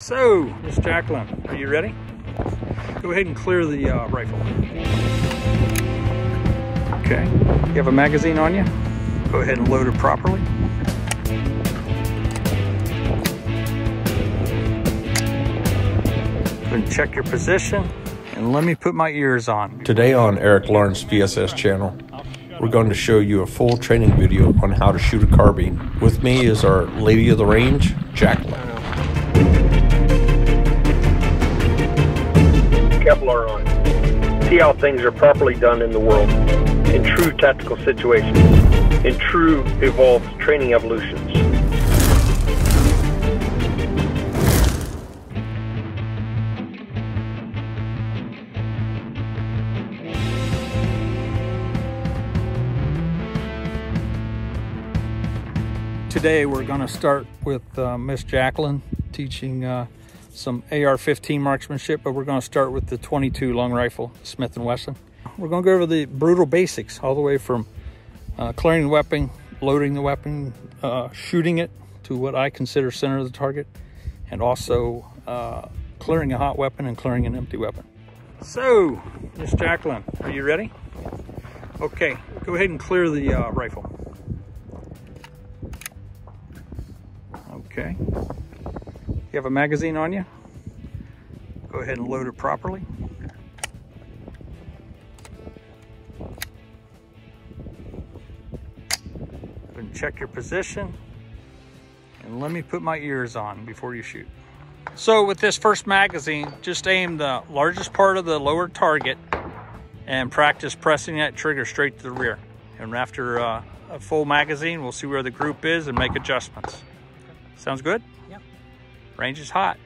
So, Miss Jacqueline, are you ready? Go ahead and clear the uh, rifle. Okay, you have a magazine on you? Go ahead and load it properly. And check your position and let me put my ears on. Today on Erik Lawrence VSS channel, we're going to show you a full training video on how to shoot a carbine. With me is our lady of the range, Jacqueline. Kevlar on. See how things are properly done in the world, in true tactical situations, in true evolved training evolutions. Today we're going to start with uh, Miss Jacqueline teaching uh, some AR-15 marksmanship, but we're going to start with the 22 long rifle Smith & Wesson. We're going to go over the brutal basics all the way from uh, clearing the weapon, loading the weapon, uh, shooting it to what I consider center of the target, and also uh, clearing a hot weapon and clearing an empty weapon. So, Miss Jacqueline, are you ready? Okay, go ahead and clear the uh, rifle. Okay. You have a magazine on you? Go ahead and load it properly. And check your position. And let me put my ears on before you shoot. So with this first magazine, just aim the largest part of the lower target and practice pressing that trigger straight to the rear. And after uh, a full magazine, we'll see where the group is and make adjustments. Sounds good? Yep. Range is hot.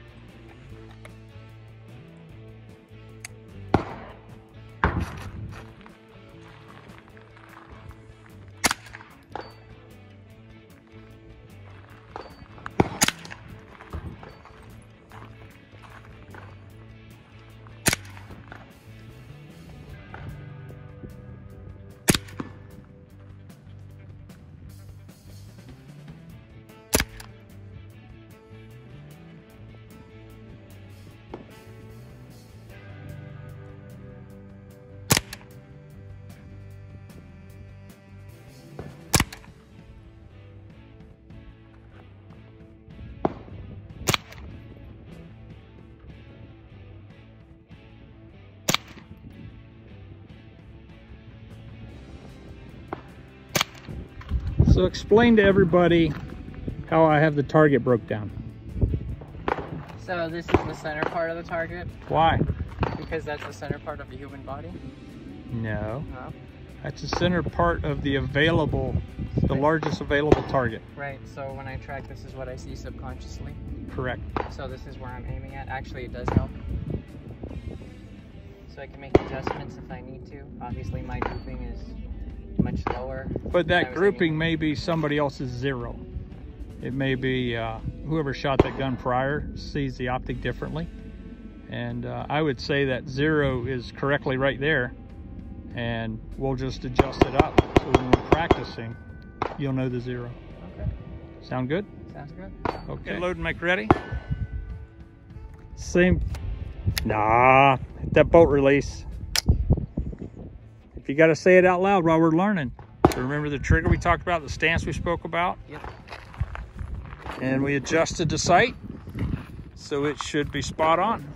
So explain to everybody how I have the target broke down. So this is the center part of the target Why? because that's the center part of the human body. No. No. That's the center part of the available, the largest available target. Right. So when I track, this is what I see subconsciously. Correct. So this is where I'm aiming at. Actually, it does help. So I can make adjustments if I need to. Obviously, my grouping is much lower. But that grouping aiming- may be somebody else's zero. It may be uh, whoever shot that gun prior sees the optic differently. And uh, I would say that zero is correctly right there. And we'll just adjust it up. So when we're practicing, you'll know the zero. Okay. Sound good? Sounds good. Okay. Load and make ready. Same. Nah, hit that bolt release. If you got to say it out loud while we're learning. So remember the trigger we talked about, the stance we spoke about? Yep. And we adjusted the sight. So it should be spot on.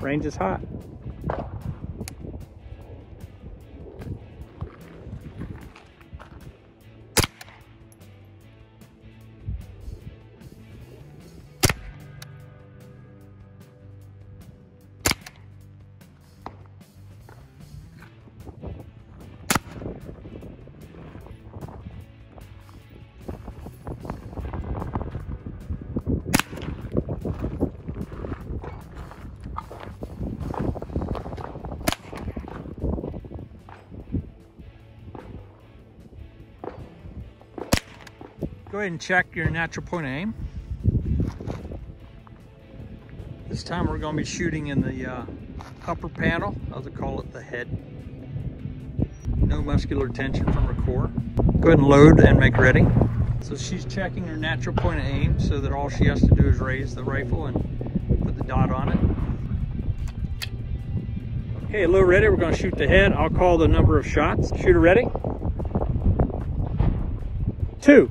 Range is hot. ahead and check your natural point of aim. This time we're going to be shooting in the uh, upper panel, as I call it the head. No muscular tension from her core. Go ahead and load and make ready. So she's checking her natural point of aim so that all she has to do is raise the rifle and put the dot on it. Okay, little ready, we're gonna shoot the head. I'll call the number of shots. Shooter ready. Two.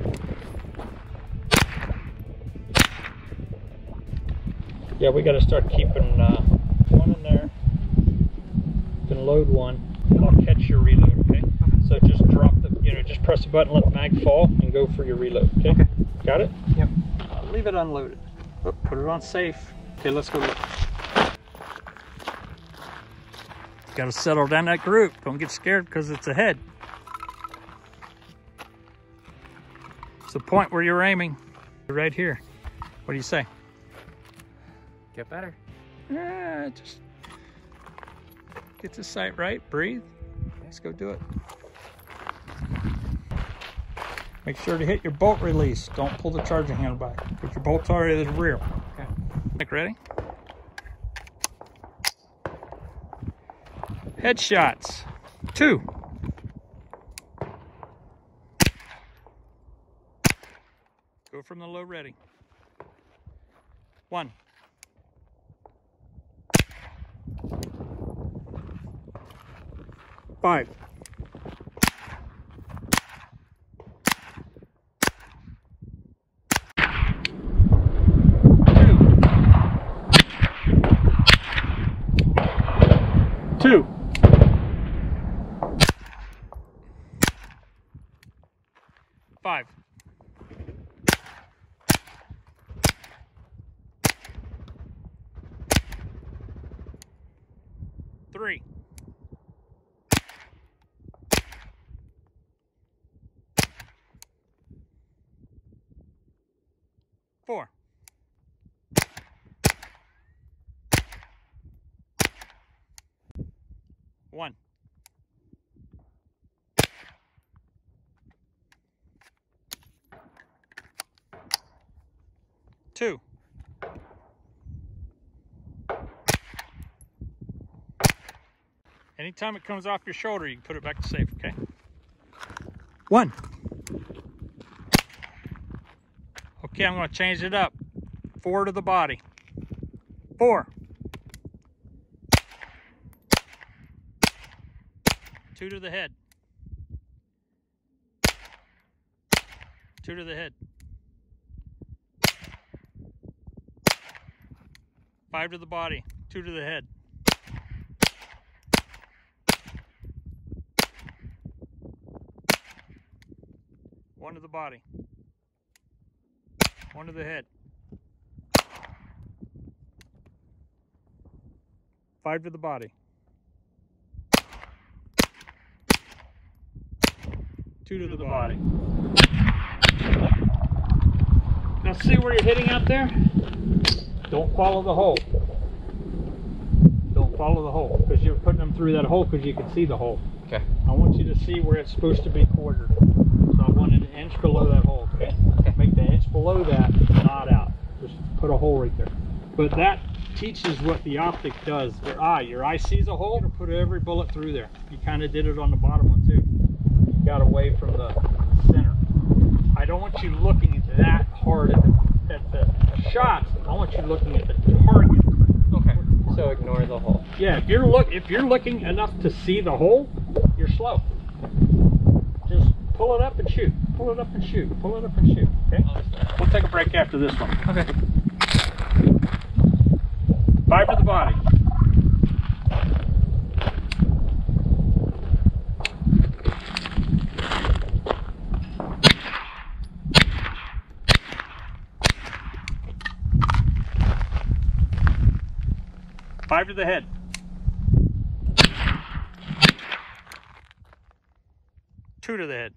Yeah, we got to start keeping uh, one in there. Can load one. I'll catch your reload, okay? So just drop the, you know, just press the button, let the mag fall, and go for your reload, okay? Okay. Got it? Yep. Uh, leave it unloaded. Oh, put it on safe. Okay, let's go look. Got to settle down that group. Don't get scared because it's ahead. It's the point where you're aiming. Right here. What do you say? Get better. Yeah, just get the sight right, breathe. Let's go do it. Make sure to hit your bolt release. Don't pull the charging handle back. Put your bolts already to the rear. Okay. Nick, ready? Headshots. Two. Go from the low ready. One. Five. Two. Five. Three. Four. One. Two. Anytime it comes off your shoulder, you can put it back to safe, okay? One. Okay, I'm going to change it up. Four to the body. Four. Two to the head. Two to the head. Five to the body. Two to the head. One to the body. One to the head. Five to the body. Two to the body. Now see where you're hitting out there? Don't follow the hole. Don't follow the hole because you're putting them through that hole because you can see the hole. Okay. I want you to see where it's supposed to be quartered. So I want an inch below that hole, okay? Okay. Make the inch below that not out. Just put a hole right there. But that teaches what the optic does. Your eye, your eye sees a hole, to put every bullet through there. You kind of did it on the bottom one too. You got away from the center. I don't want you looking that hard at the, at the shots. I want you looking at the target. Okay. So ignore the hole. Yeah, if you're look if you're looking enough to see the hole, you're slow. Just pull it up and shoot. Pull it up and shoot. Pull it up and shoot. Okay. We'll take a break after this one. Okay. Five to the body. Five to the head. Two to the head.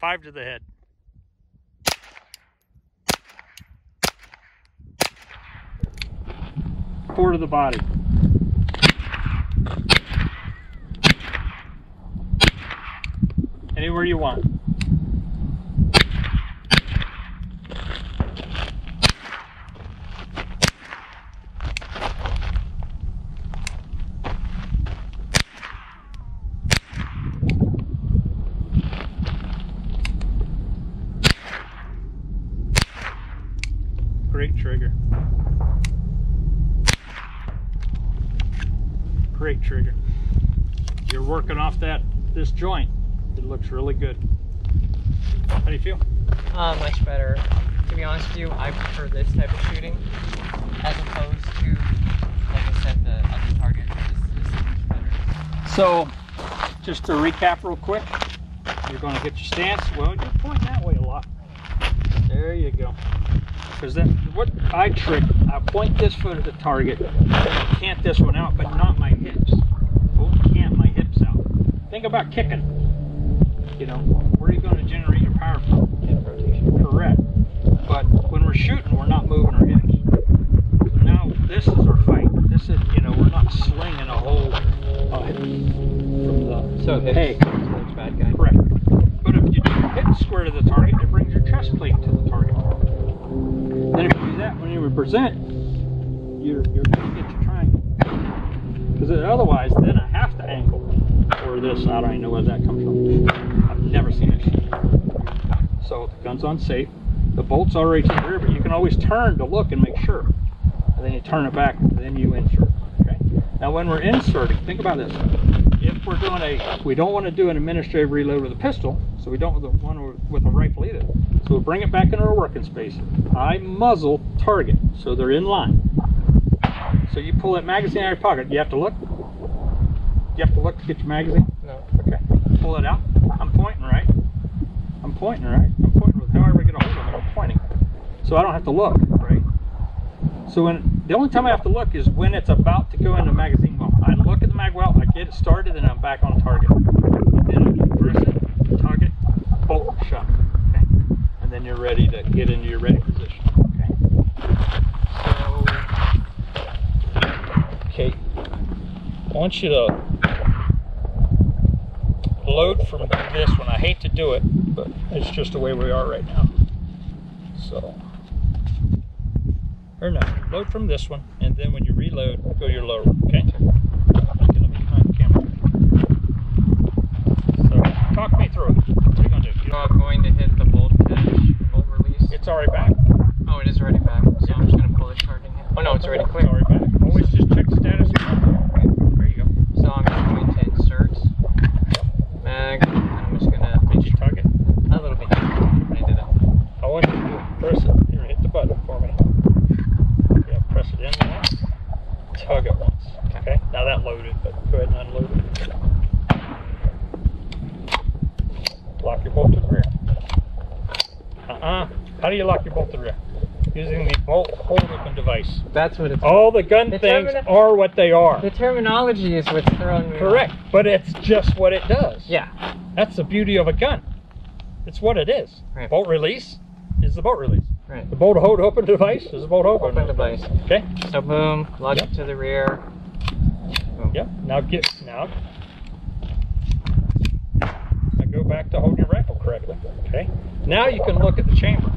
Five to the head. Four to the body. Anywhere you want. Great trigger. Great trigger. You're working off that this joint. It looks really good. How do you feel? Uh, much better. To be honest with you, I prefer this type of shooting as opposed to, like I said, the other target. This, this is much better. So, just to recap real quick, you're going to get your stance. Well, you're pointing that way a lot. There you go. Because then, what I trick, I point this foot at the target, I cant this one out, but not my hips. Won't cant my hips out. Think about kicking. You know, where are you going to generate your power from? Hip rotation. Correct. But when we're shooting, we're not moving our hips. So now this is our fight. This is, you know, we're not slinging a whole uh, from the So hips peg. bad guy. Correct. But if you do hit square to the target, it brings your chest plate to the target. Then if you do that when you present, you're you're gonna get your triangle. Because otherwise, then I have to angle or this. I don't even know where that comes from. I've never seen it. So the gun's on safe. The bolt's already to the rear, but you can always turn to look and make sure. And then you turn it back, then you insert. Okay. Now when we're inserting, think about this. If we're doing a, we don't want to do an administrative reload with a pistol, so we don't want with a rifle either. So we'll bring it back into our working space. I muzzle target, so they're in line. So you pull that magazine out of your pocket. You have to look. You have to look to get your magazine. No. Okay. Pull it out. I'm pointing right. I'm pointing right. I'm pointing with however I get a hold of it. I'm pointing. So I don't have to look, right? So when the only time I have to look is when it's about to go into magazine well. I look at the mag well, I get it started, and I'm back on target. Then I press it, target, bolt, shot. Okay. And then you're ready to get into your ready position. Okay. So, Okay. I want you to load from this one. I hate to do it, but it's just the way we are right now. So, or no, load from this one, and then when you reload, go your lower. Okay. Get up behind the camera. So, talk me through it. What are you gonna do? You I'm going to hit the bolt catch, bolt release. it's already back. Oh, it is already back. So I'm just going to pull the target. in. Oh, no, it's already clear. It's already back. Always just check the status. of your gun. There you go. So I'm just going to insert mag, and I'm just going to Did make you sure tug it? a little bit. I did it. I want you to press it. Here, hit the button for me. Yeah, press it in there. Tug it once. Okay. Now that loaded, but go ahead and unload it. Lock your bolt to the rear. Uh-uh. How do you lock your bolt to the rear? Using the bolt hold open device. That's what it's. All the gun The things are what they are. The terminology is what's thrown me. off. Correct. But it's just what it does. Yeah. That's the beauty of a gun. It's what it is. Right. Bolt release is the bolt release. Right. The bolt hold open device is the bolt open, Open device. Okay. So boom, lock Yep. it to the rear. Yep. Now get now. Go back to holding your rifle correctly. Okay. Now you can look at the chamber.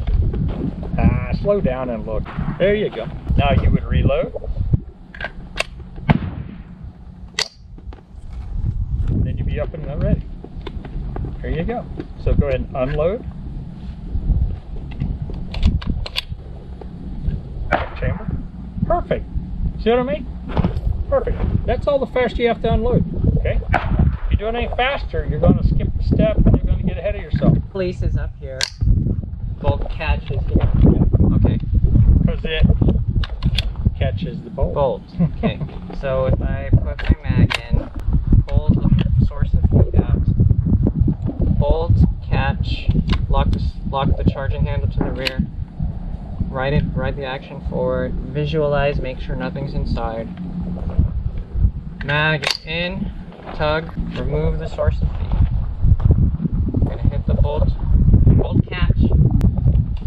Ah, slow down and look. There you go. Now you would reload. Then you'd be up and ready. There you go. So go ahead and unload. Chamber. Perfect. See what I mean? Perfect. That's all the faster you have to unload. Okay? If you do it any faster, you're going to skip a step and you're going to get ahead of yourself. Release is up here. Bolt catch is here. Okay. fit catches the bolt. Bolt. Okay. so if I put my mag in, pull the source of feed out, bolt, catch, lock the, lock the charging handle to the rear, ride it, ride the action forward, visualize, make sure nothing's inside. Mag in, tug, remove the source of feed. Gonna hit the bolt, bolt catch,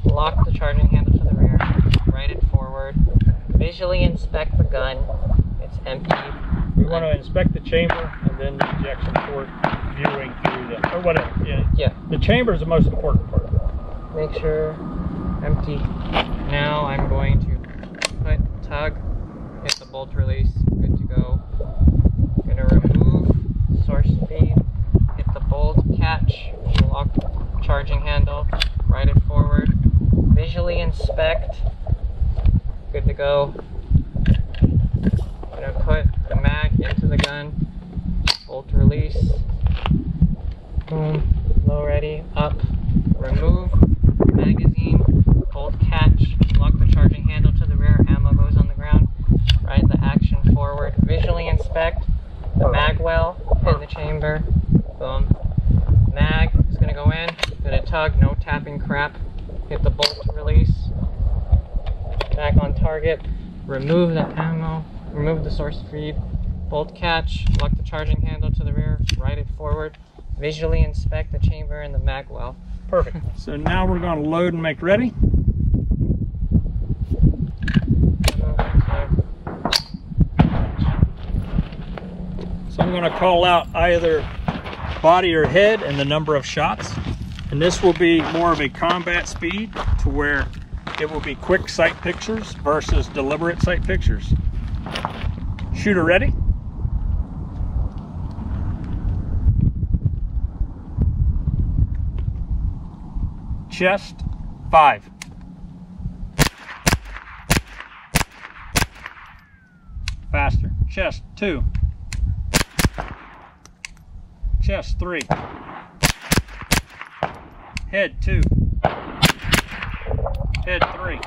lock the charging handle to the rear, ride it forward, visually inspect the gun. It's empty. We want to inspect the chamber and then the ejection port viewing through the, or whatever. Yeah. Yeah. The chamber is the most important part. Make sure empty. Now I'm going to put tug, hit the bolt release, good to go. Gonna remove source feed, hit the bolt catch, lock charging handle, ride it forward, visually inspect, good to go. Gonna put the mag into the gun, bolt release, boom, low ready, up, remove, magazine, bolt catch, lock the charging handle to the rear, ammo goes on the ground, ride the action forward, visually inspect the mag well in the chamber, boom. Mag is gonna go in, gonna tug, no tapping crap, hit the bolt release, back on target, remove the ammo, remove the source feed, bolt catch, lock the charging handle to the rear, ride it forward, visually inspect the chamber and the mag well. Perfect. So now we're going to load and make ready. So I'm going to call out either body or head and the number of shots. And this will be more of a combat speed to where it will be quick sight pictures versus deliberate sight pictures. Shooter ready? Chest, five. Faster. Chest, two. Chest, three. Head, two. Head, three.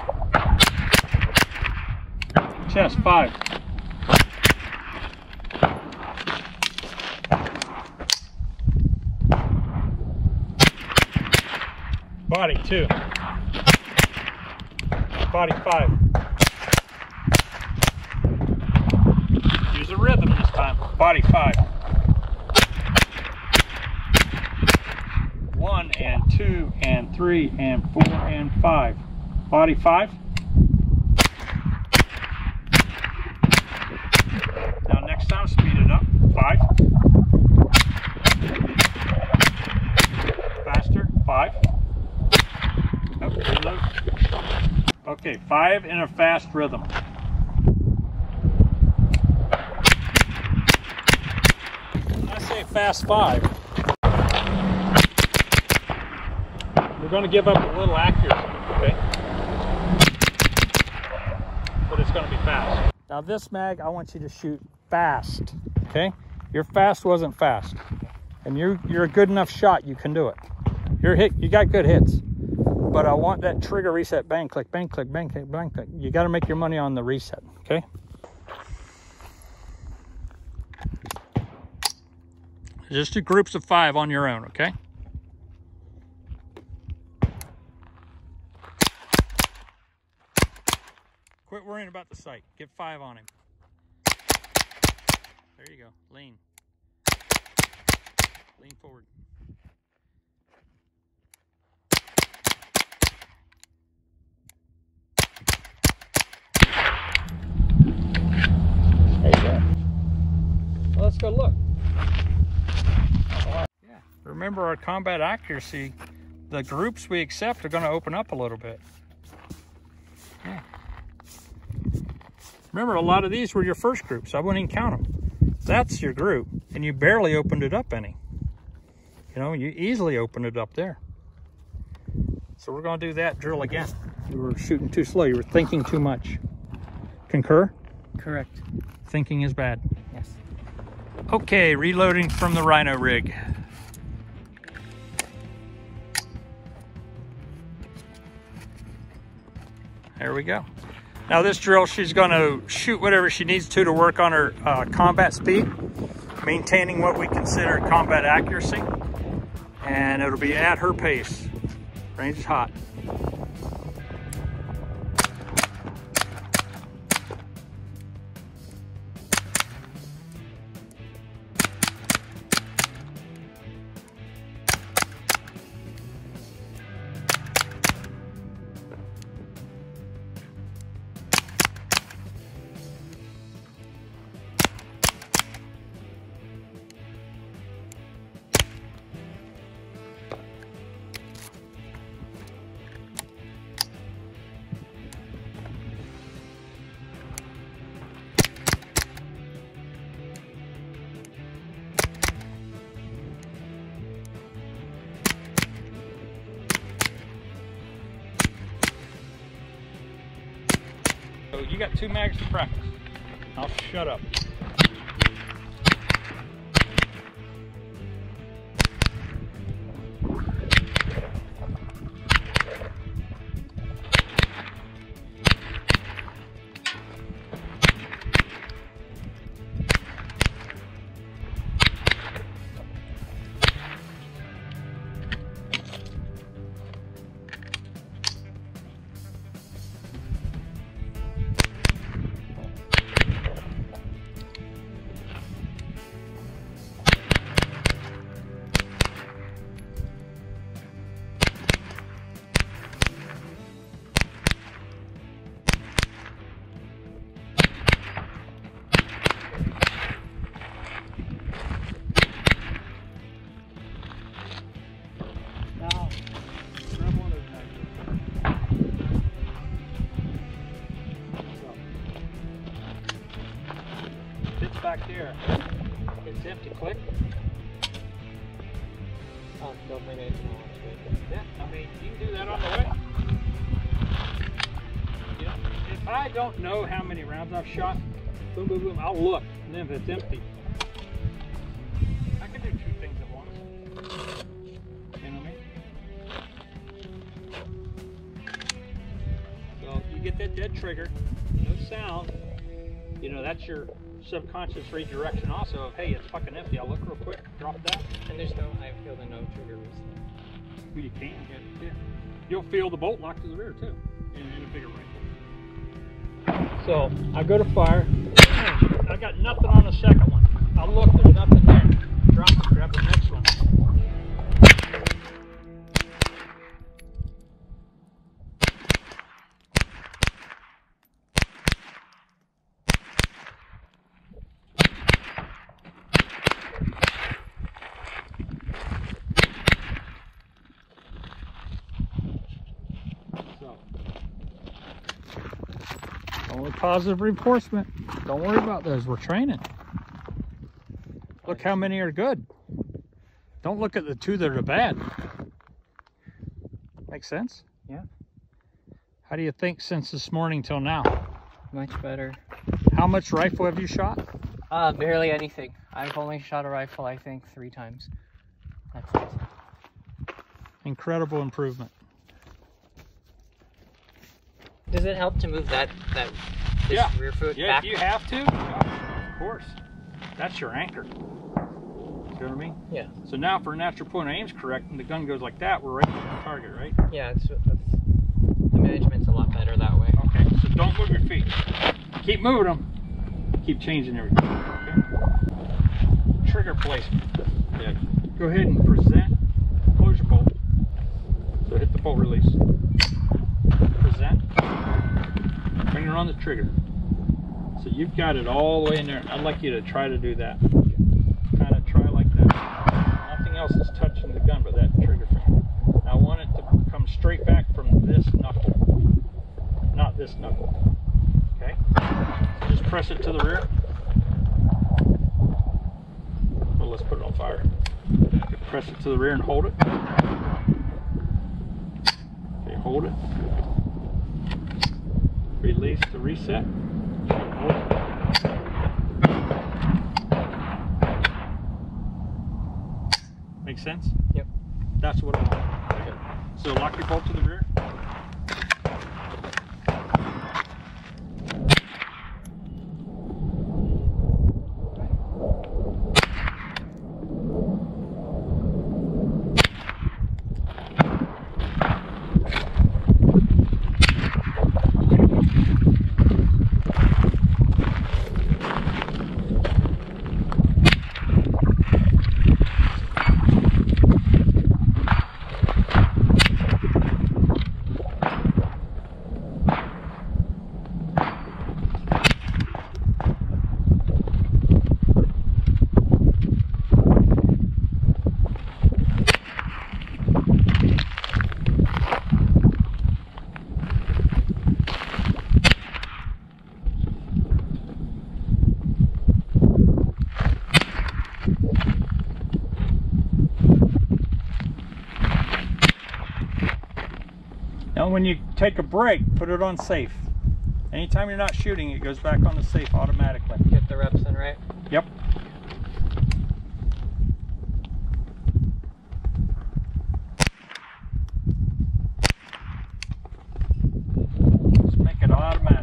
Chest, five. Body, two. Body, five. Use a rhythm this time. Body, five. One and two and three and four and five. Body, five. Now next time, speed it up. Five. Faster. Five. Okay, five in a fast rhythm. When I say fast five, we're going to give up a little accuracy, okay? But it's going to be fast. Now this mag, I want you to shoot fast, okay? Your fast wasn't fast. And you're, you're a good enough shot, you can do it. You're hit, you got good hits but I want that trigger reset bang click bang click bang click bang click. You got to make your money on the reset, okay? Just do groups of five on your own, okay? Quit worrying about the sight. Get five on him. There you go. Lean. Lean forward. There you go. Well, let's go look. Yeah. Remember our combat accuracy, the groups we accept are going to open up a little bit. Yeah. Remember, a lot of these were your first groups. I wouldn't even count them. That's your group, and you barely opened it up any. You know, you easily opened it up there. So we're going to do that drill again. You were shooting too slow. You were thinking too much. Concur? Correct. Thinking is bad. Yes. Okay, reloading from the Rhino rig. There we go. Now this drill, she's gonna shoot whatever she needs to to work on her uh, combat speed, maintaining what we consider combat accuracy. And it'll be at her pace. Range is hot. You got two mags to practice. I'll shut up. I've shot, boom, boom, boom, I'll look, and then if it's empty, I can do two things at once. You know what I mean? So you get that dead trigger, no sound. You know, that's your subconscious redirection also of, hey, it's fucking empty. I'll look real quick, drop that. And there's no, I feel the no trigger reset. You can. Yeah. You'll feel the bolt lock to the rear too, in, in a bigger rifle. So I go to fire. I got nothing on the second one. I look, there's nothing there. Drop it, grab the next one. So, only positive reinforcement. Don't worry about those. We're training. Look how many are good. Don't look at the two that are bad. Make sense? Yeah. How do you think since this morning till now? Much better. How much rifle have you shot? Uh, barely anything. I've only shot a rifle, I think, three times. That's it. Incredible improvement. Does it help to move that that Yeah. rear foot Yeah, back? if you have to, of course. That's your anchor. See what I mean? Yeah. So now for natural point of aim's correct and the gun goes like that, we're right on the target, right? Yeah, it's, it's the management's a lot better that way. Okay, so don't move your feet. Keep moving them. Keep changing everything. Okay? Trigger placement. Yeah. Go ahead and present. Close your bolt. So hit the bolt release. Present. Finger on the trigger. So you've got it all the way in there. I'd like you to try to do that. Kind of try like that. Nothing else is touching the gun but that trigger finger. I want it to come straight back from this knuckle not this knuckle. Okay? So just press it to the rear. Well, let's put it on fire. Press it to the rear and hold it. Okay, hold it. Release the reset. Hold it. Make sense? Yep. That's what I want. Okay. So lock your bolt to the rear. Now when you take a break, put it on safe. Anytime you're not shooting, it goes back on the safe automatically. Get the reps in, right? Yep. Just make it automatic.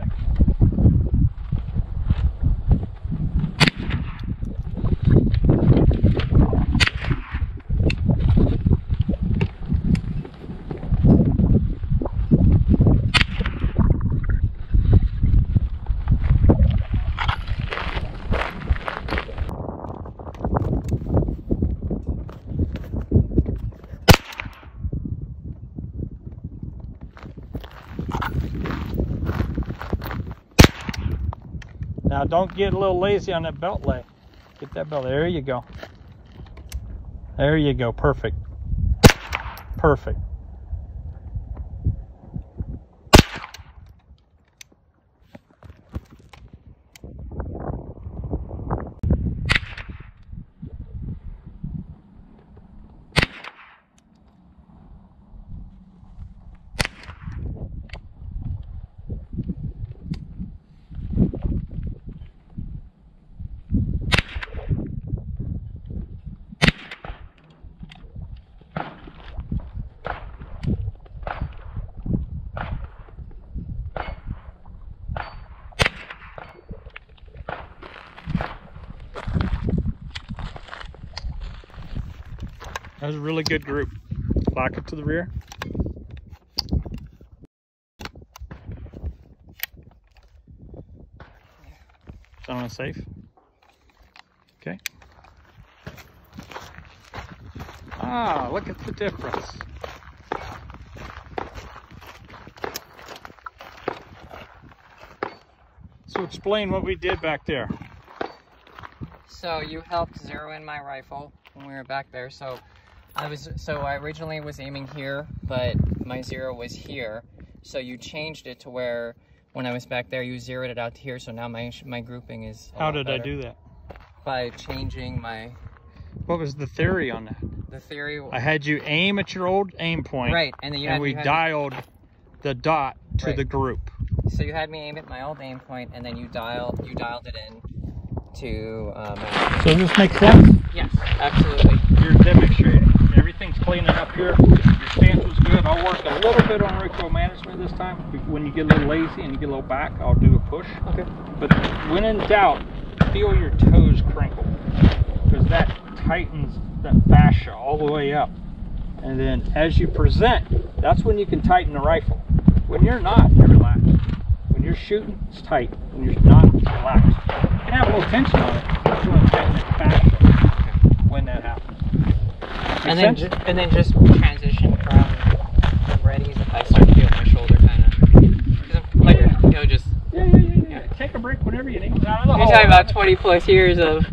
Now don't get a little lazy on that belt lay. Get that belt. There you go. There you go. Perfect. Perfect. Was a really good group. Lock it to the rear. Someone safe. Okay. Ah, look at the difference. So explain what we did back there. So you helped zero in my rifle when we were back there. So I was so I originally was aiming here, but my zero was here. So you changed it to where when I was back there, you zeroed it out to here. So now my my grouping is. a How lot did I do that? By changing my What was the theory on that? the theory. I had you aim at your old aim point, right, and then you and had we you had, dialed the dot to Right. the group. So you had me aim at my old aim point, and then you dialed you dialed it in to. Um, So does this make sense? yes, absolutely. You're demonstrating. Everything's cleaning up here. Your stance was good. I'll work a little bit on recoil management this time. When you get a little lazy and you get a little back, I'll do a push. Okay. But when in doubt, feel your toes crinkle because that tightens that fascia all the way up. And then as you present, that's when you can tighten the rifle. When you're not, you're relaxed. When you're shooting, it's tight. When you're not, it's relaxed. You can have a little tension on it, but you want to tighten that fascia when that happens. And then sense? and then just transition from from readies if I start to feel my shoulder kind of like you know just yeah, yeah, yeah, yeah. Take a break whenever you need. Out of the you're hole. talking about 20 plus years of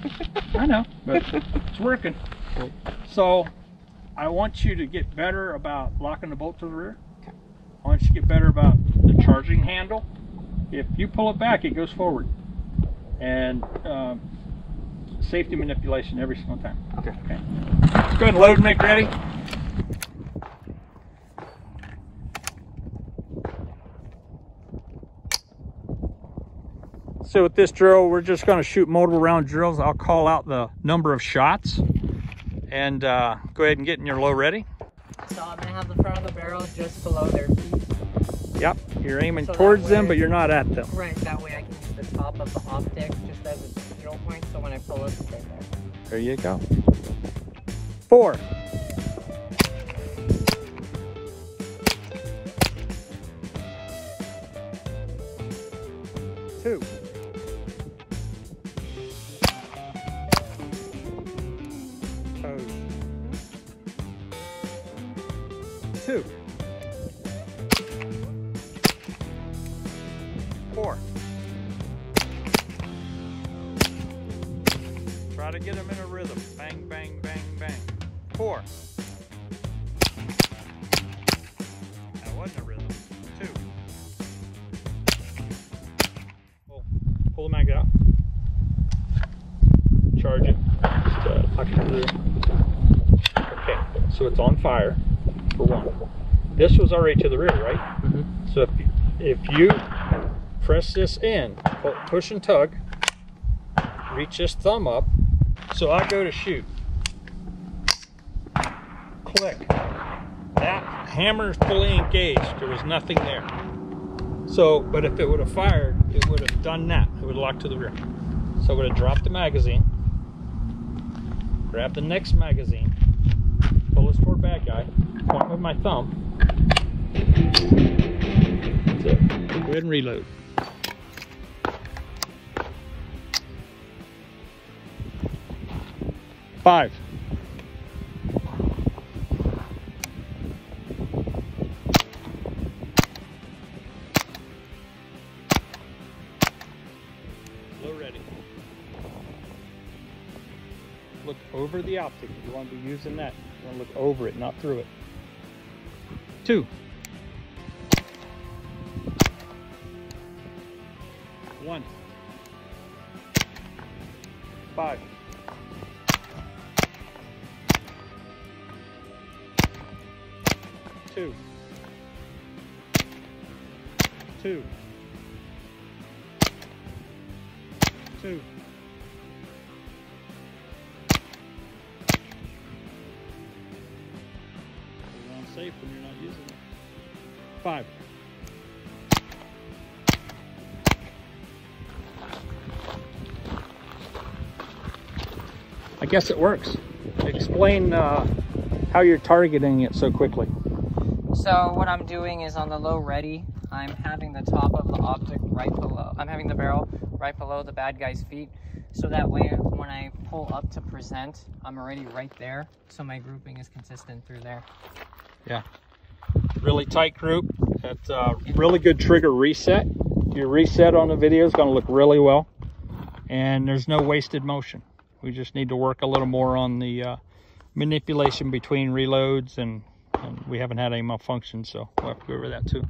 I know, but it's working. So I want you to get better about locking the bolt to the rear. I want you to get better about the charging handle. If you pull it back, it goes forward. And um, safety manipulation every single time. Okay. Okay. Let's go ahead and load and make ready. So with this drill, we're just going to shoot multiple round drills. I'll call out the number of shots and uh, go ahead and get in your low ready. so I'm gonna have the front of the barrel just below their feet Yep, you're aiming So that towards them, but you're not at them. right that way I can use the top of the optic just as a zero point so when I pull it it's right there There you go. Four. Two. Toes. Two. To get them in a rhythm. Bang, bang, bang, bang. Four. That wasn't a rhythm. Two. Pull, pull the mag out. Charge it. Just, uh, it. Okay, so it's on fire for one. this was already to the rear, right? Mm -hmm. So if, if you press this in, pu- push and tug, reach this thumb up, so I go to shoot. Click. That hammer is fully engaged. There was nothing there. So, but if it would have fired, it would have done that. It would have locked to the rear. So I would have dropped the magazine, grab the next magazine, pull this toward bad guy, point with my thumb. Go ahead and reload. Five. Low ready. Look over the optic. You want to be using that. You want to look over it, not through it. Two. One. Five. Two. Two. You're unsafe when you're not using it. Five. I guess it works. Explain uh, how you're targeting it so quickly. So what I'm doing is on the low ready, I'm having the top of the optic right below, I'm having the barrel right below the bad guy's feet. So that way when I pull up to present, I'm already right there. So my grouping is consistent through there. Yeah. Really tight group. It's a really good trigger reset. Your reset on the video is going to look really well. And there's no wasted motion. We just need to work a little more on the uh, manipulation between reloads and, and we haven't had any malfunctions, so we'll have to go over that too.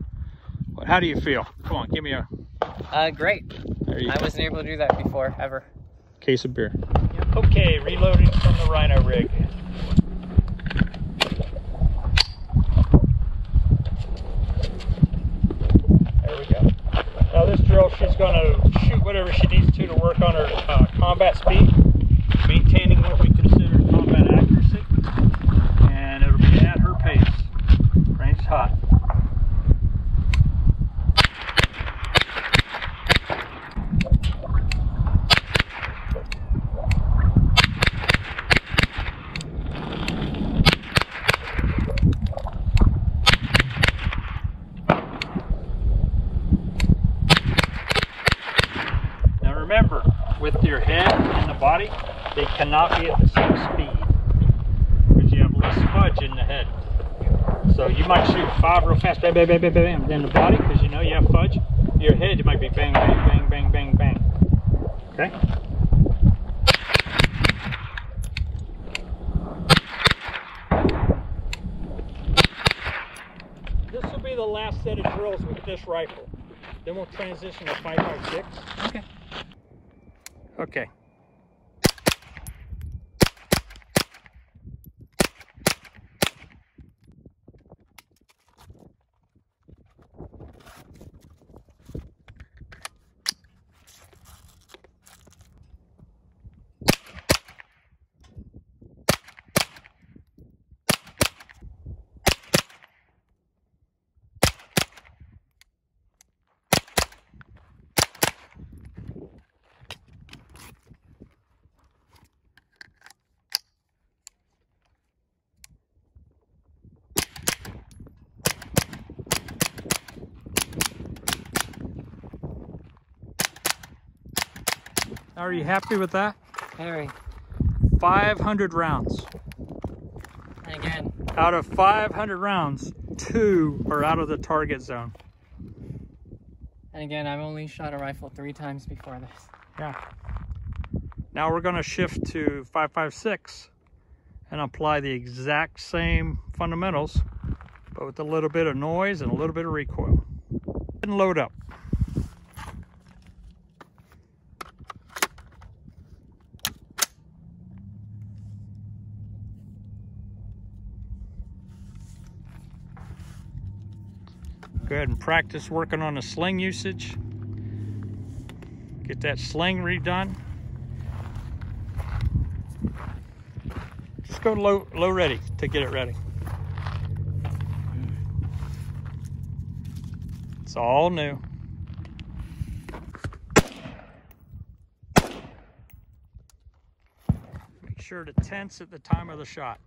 But how do you feel? Come on, give me a Uh, great. there you I go. wasn't able to do that before, ever. case of beer. Okay, reloading from the Rhino rig. There we go. Now this drill, she's going to shoot whatever she needs to to work on her uh, combat speed, maintaining what we consider combat accuracy, and it'll be at her pace. Range is hot. Now remember, with your head and the body, they cannot be at the same speed. Because you have less fudge in the head. So you might shoot five real fast, bam, bam, bam, bam, bam, then the body, because you know you have fudge. Your head, you might be bang, bang, bang, bang, bang, bang. Okay? This will be the last set of drills with this rifle. Then we'll transition to 5.56. Okay. Okay. Are you happy with that? Very. 500 rounds. And again, Out of 500 rounds, two are out of the target zone. and again, I've only shot a rifle three times before this. Yeah. Now we're going to shift to 556 and apply the exact same fundamentals, but with a little bit of noise and a little bit of recoil. And load up. Ahead and practice working on the sling usage. Get that sling redone. Just go low, low ready to get it ready. It's all new. Make sure to tense at the time of the shot.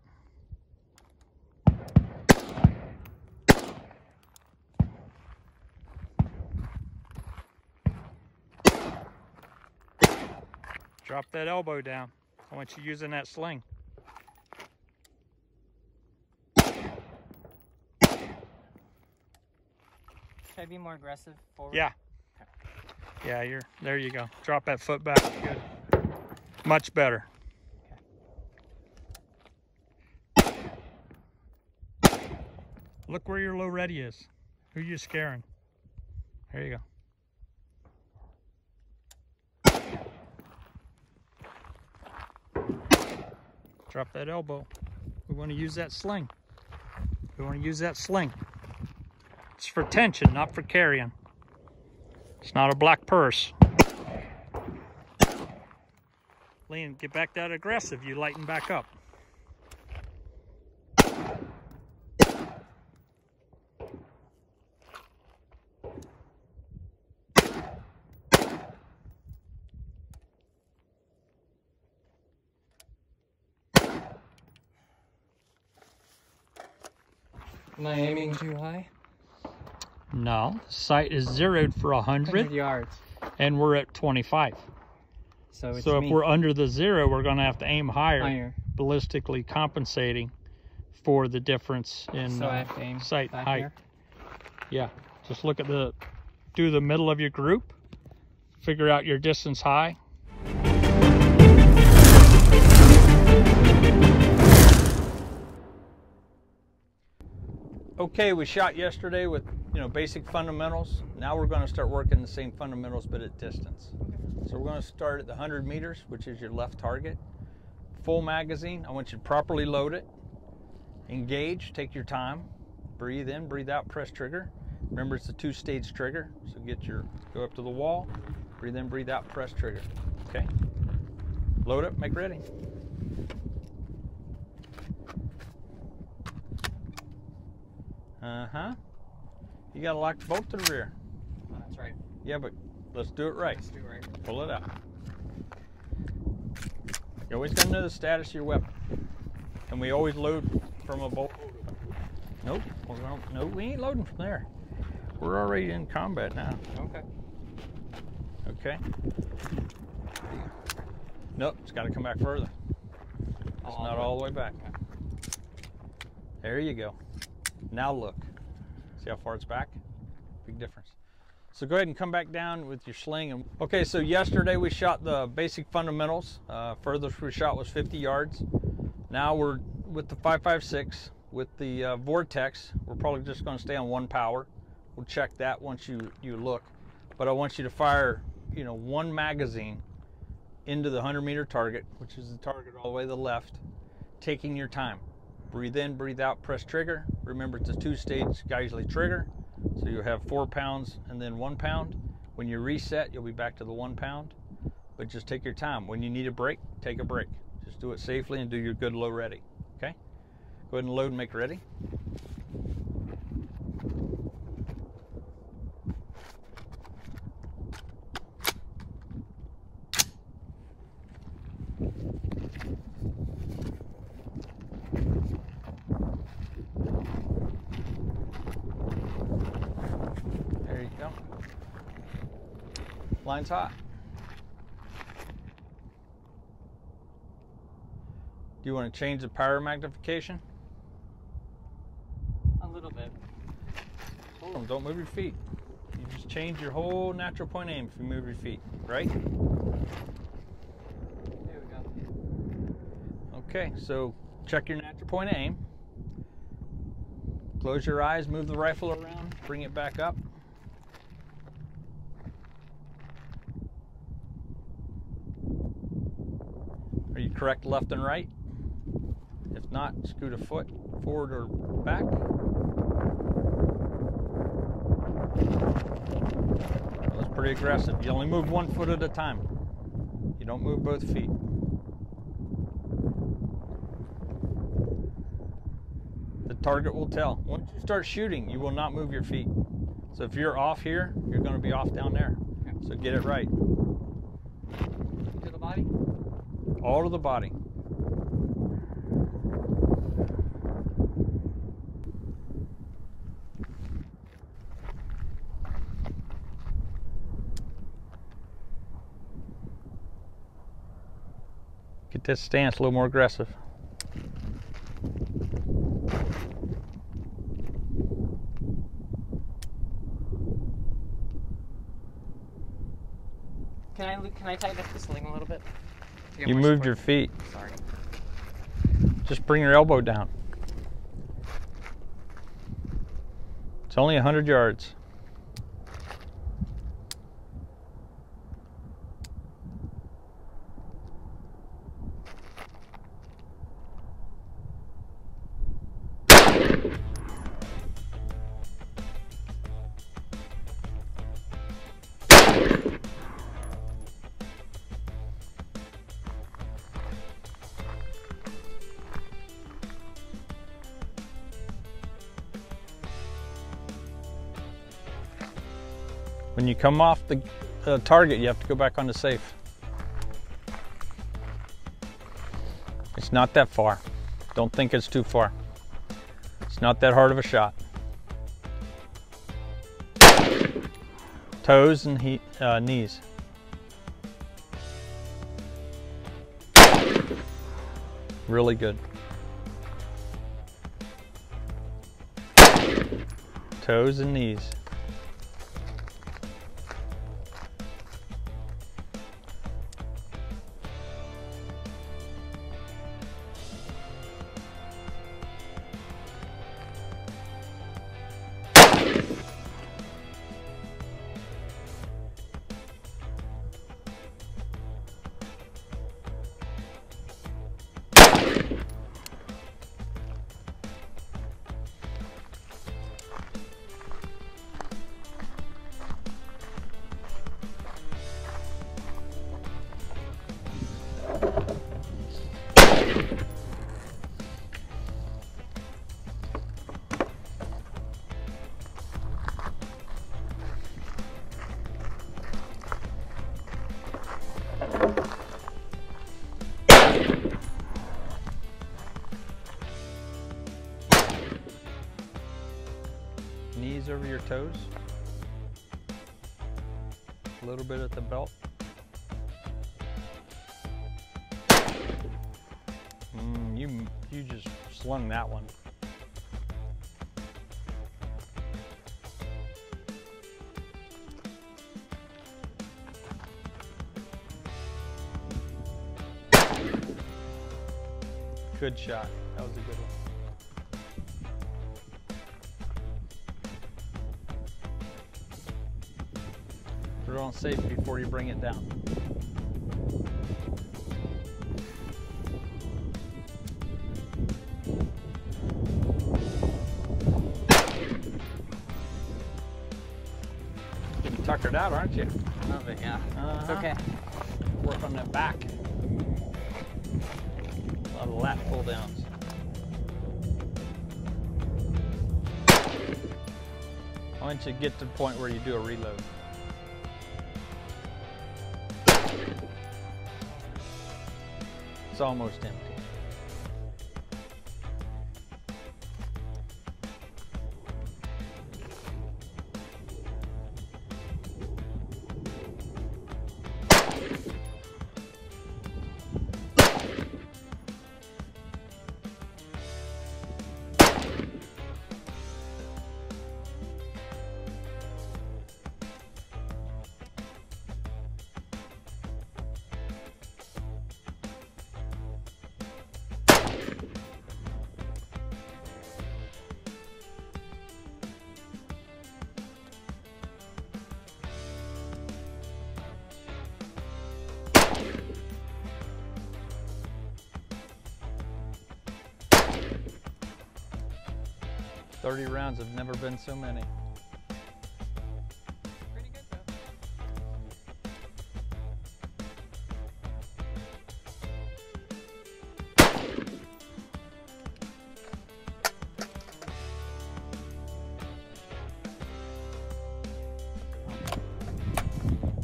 Drop that elbow down. I want you using that sling. Should I be more aggressive forward? Yeah. Yeah, you're there you go. Drop that foot back. Good. Much better. Look where your low ready is. Who you scaring? There you go. Drop that elbow. We want to use that sling. We want to use that sling. It's for tension, not for carrying. It's not a black purse. Lean, get back that aggressive. You lighten back up. Am I aiming too high? No, the sight is zeroed for 100 100 yards. and we're at 25. So it's So if me. we're under the zero, we're going to have to aim higher, higher. ballistically compensating for the difference in So uh, have to aim sight height. here. Yeah, just look at the, do the middle of your group, figure out your distance high. Okay, we shot yesterday with, you know, basic fundamentals. Now we're going to start working the same fundamentals, but at distance. So we're going to start at the 100 meters, which is your left target. Full magazine, I want you to properly load it. Engage, take your time. Breathe in, breathe out, press trigger. Remember it's a two-stage trigger, so get your, go up to the wall, breathe in, breathe out, press trigger. Okay? Load up, make ready. Uh-huh. You gotta lock the bolt to the rear. Oh, that's right. Yeah, but let's do it right. Let's do it right. Pull it out. You always gotta know the status of your weapon. And we always load from a bolt. Nope. Gonna, no, we ain't loading from there. We're already in combat now. Okay. Okay. Nope, it's gotta come back further. It's All not all the way back. There you go. Now look. See how far it's back? Big difference. So go ahead and come back down with your sling. And okay, so yesterday we shot the basic fundamentals. Uh, furthest we shot was 50 yards. Now we're with the 556 with the uh, Vortex. We're probably just going to stay on one power. We'll check that once you you look. But I want you to fire, you know, one magazine into the 100 meter target, which is the target all the way to the left, taking your time. Breathe in, breathe out, press trigger. Remember, it's a two stage Geissele trigger. So you'll have four pounds and then one pound. When you reset, you'll be back to the one pound. But just take your time. When you need a break, take a break. Just do it safely and do your good low ready. Okay? Go ahead and load and make ready. There you go. Line's hot. Do you want to change the power magnification? A little bit. Hold on, don't move your feet. You just change your whole natural point aim if you move your feet, right? There we go. Okay, so check your natural point aim. Close your eyes, move the rifle around, bring it back up. Are you correct left and right? If not, scoot a foot forward or back. That was pretty aggressive. You only move one foot at a time. You don't move both feet. The target will tell. Once you start shooting, you will not move your feet. So if you're off here, you're going to be off down there. So get it right. To the body. All of the body. Get this stance a little more aggressive. Can I can I tighten up the sling a little bit? Get You moved support. your feet. Sorry. Just bring your elbow down. It's only 100 yards. Come off the uh, target, you have to go back on the safe. It's not that far. Don't think it's too far. It's not that hard of a shot. Toes and he, uh, knees. Really good. Toes and knees. Toes. A little bit at the belt. Mm, you you just slung that one. Good shot. Before you bring it down. Getting tuckered out, aren't you? A little bit, yeah. It's Uh-huh. okay. Work on that back. A lot of lat pull downs. Why don't you get to the point where you do a reload? It's almost empty. 30 rounds have never been so many.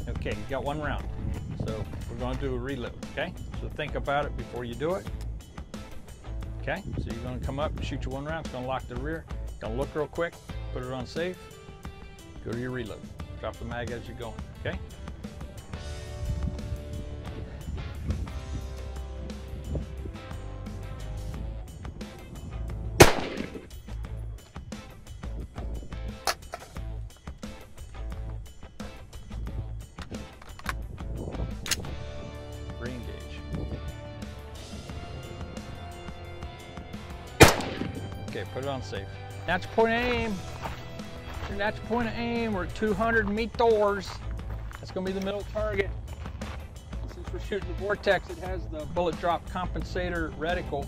Okay, you got one round. So we're gonna do a reload, okay? So think about it before you do it. Okay, so you're gonna come up and shoot your one round. It's gonna lock the rear. Gonna look real quick, put it on safe, go to your reload. Drop the mag as you're going, okay? Okay, put it on safe. That's point of aim. That's point of aim. We're at 200 meters. That's gonna be the middle target. Since we're shooting the Vortex, it has the bullet drop compensator reticle.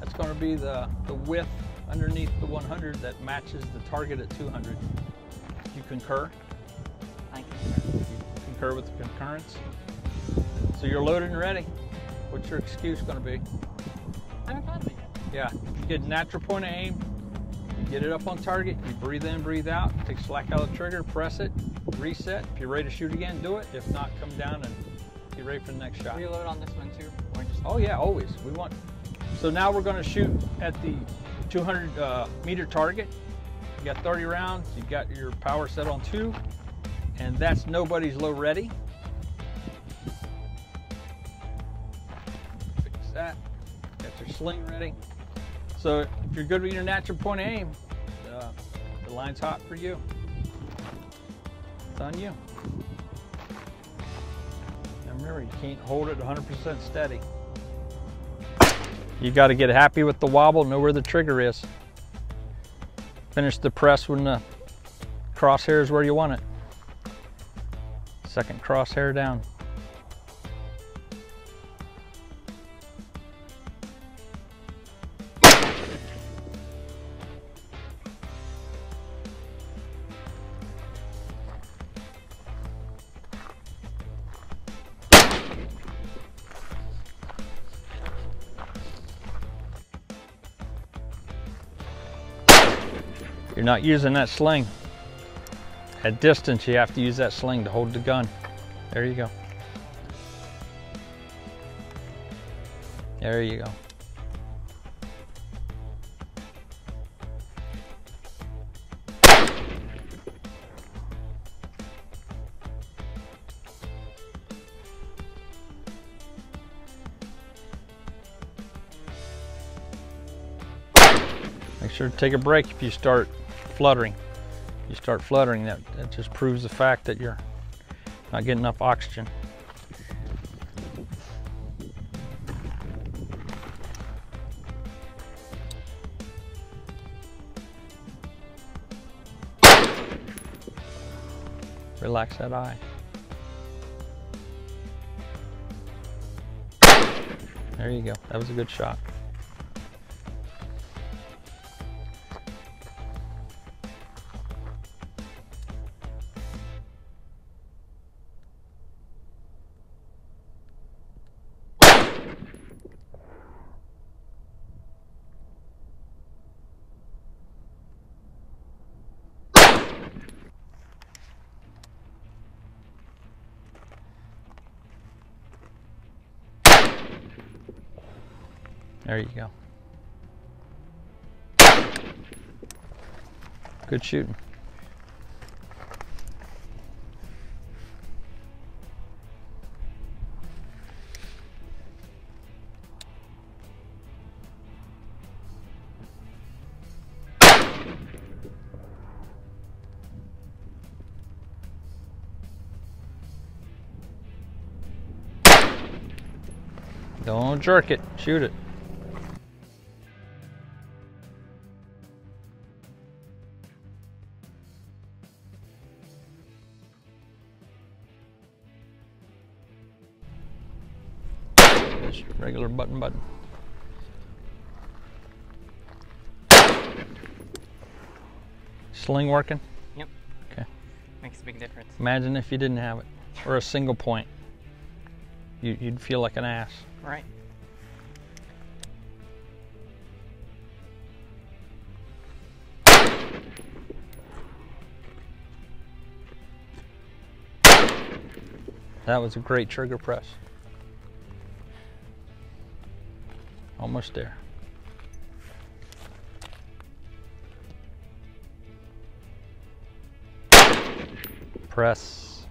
That's gonna be the, the width underneath the 100 that matches the target at 200. You concur? I concur. Concur with the concurrence? So you're loaded and ready. What's your excuse gonna be? I haven't thought of it yet. Yeah, you get natural point of aim, you get it up on target, you breathe in, breathe out, take slack out of the trigger, press it, reset. If you're ready to shoot again, do it. If not, come down and get ready for the next shot. Reload on this one too, or just Oh yeah, always. We want. So now we're going to shoot at the 200 uh, meter target. You got 30 rounds. You got your power set on two, and that's nobody's low ready. Fix that. Got your sling ready. So if you're good with your natural point of aim, uh, the line's hot for you. It's on you. And remember, you can't hold it 100% steady. You got to get happy with the wobble, know where the trigger is. Finish the press when the crosshair is where you want it. Second crosshair down. Not using that sling. At distance, you have to use that sling to hold the gun. There you go. There you go. Make sure to take a break if you start fluttering. You start fluttering, that, that just proves the fact that you're not getting enough oxygen. Relax that eye. There you go. That was a good shot. Good shooting. Don't jerk it, shoot it. Working? Yep. Okay. Makes a big difference. Imagine if you didn't have it, or a single point. You, you'd feel like an ass. Right. That was a great trigger press. Almost there. Press.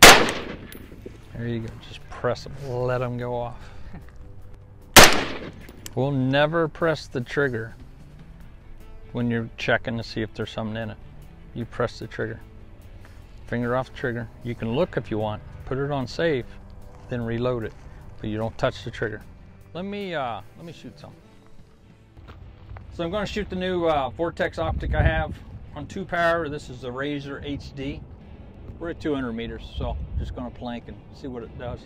There you go. Just press them. Let them go off. We'll never press the trigger when you're checking to see if there's something in it. You press the trigger. Finger off the trigger. You can look if you want. Put it on safe, then reload it. But you don't touch the trigger. Let me uh, let me shoot some. So I'm going to shoot the new uh, Vortex optic I have on two power. This is the Razor HD. We're at 200 meters, so just going to plank and see what it does.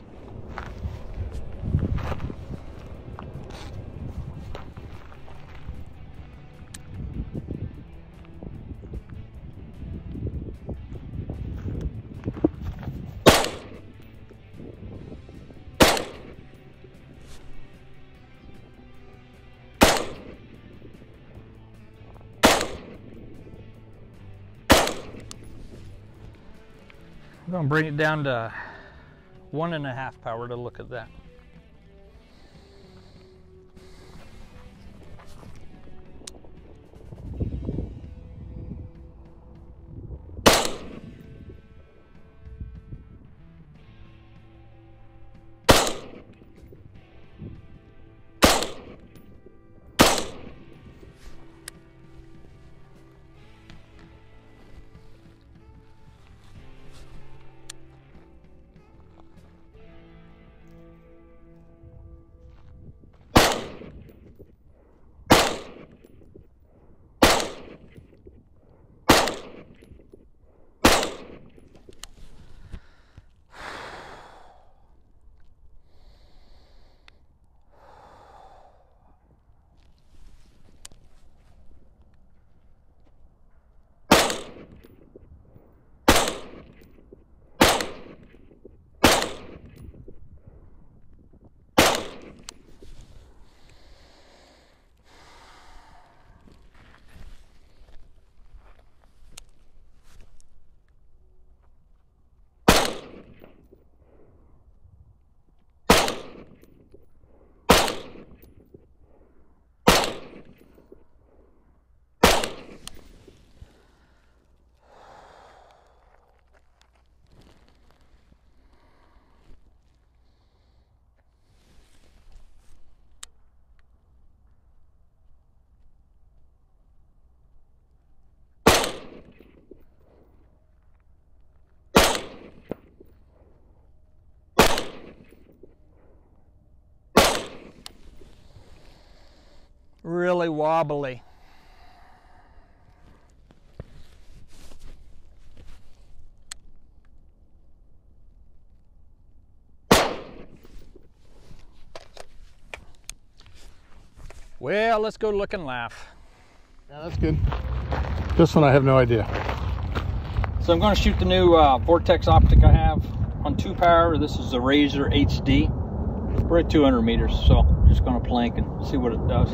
Bring it down to one and a half power to look at that. Really wobbly. Well, let's go look and laugh. Yeah, that's good. This one I have no idea. So I'm going to shoot the new uh, Vortex optic I have on two power. This is the Razor HD. We're at 200 meters, so just going to plank and see what it does.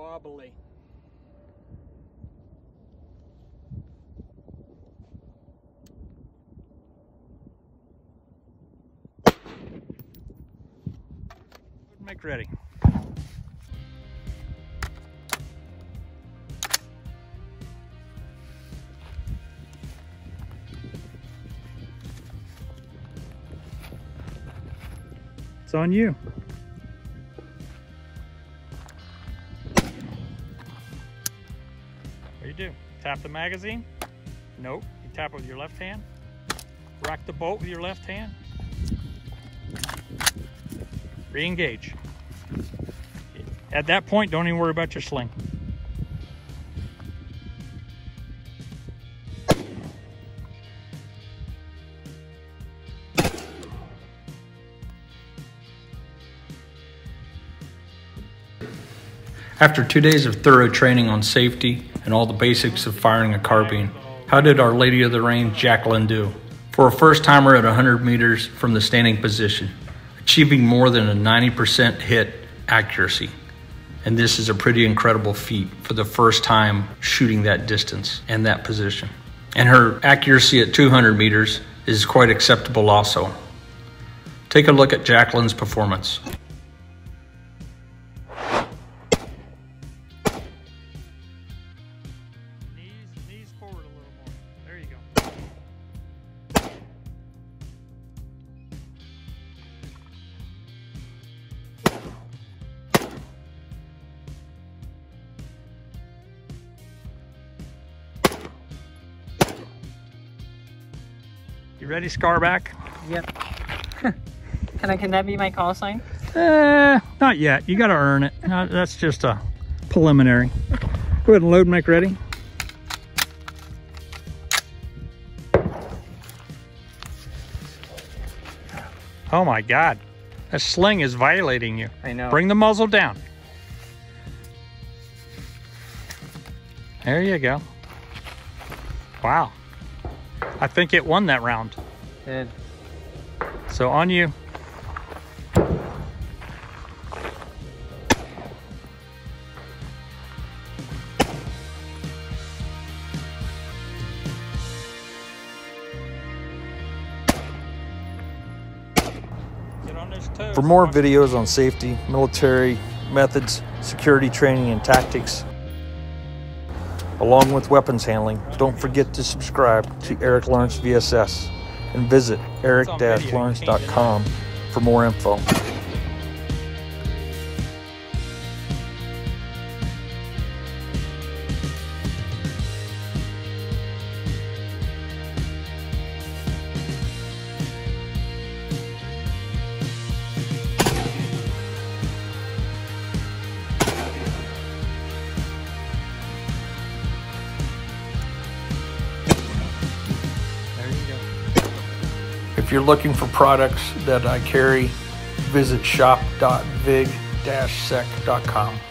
Wobbly. Make ready. It's on you. Tap the magazine? Nope. You tap with your left hand. Rock the bolt with your left hand. Re-engage. At that point, don't even worry about your sling. After two days of thorough training on safety and all the basics of firing a carbine, how did Our Lady of the Range Jacqueline do? For a first timer at 100 meters from the standing position, achieving more than a 90% hit accuracy. And this is a pretty incredible feat for the first time shooting that distance and that position. And her accuracy at 200 meters is quite acceptable also. Take a look at Jacqueline's performance. Ready, Scarback? Yep. can I? Can that be my call sign? Uh, not yet. You got to earn it. No, that's just a preliminary. Go ahead and load make ready. Oh my God. That sling is violating you. I know. Bring the muzzle down. There you go. Wow. I think it won that round. Good. So on you. Get on those toes. For more videos on safety, military methods, security training, and tactics, along with weapons handling, don't forget to subscribe to Erik Lawrence VSS and visit erik-lawrence.com for more info. You're looking for products that I carry, visit shop.vig-sec.com.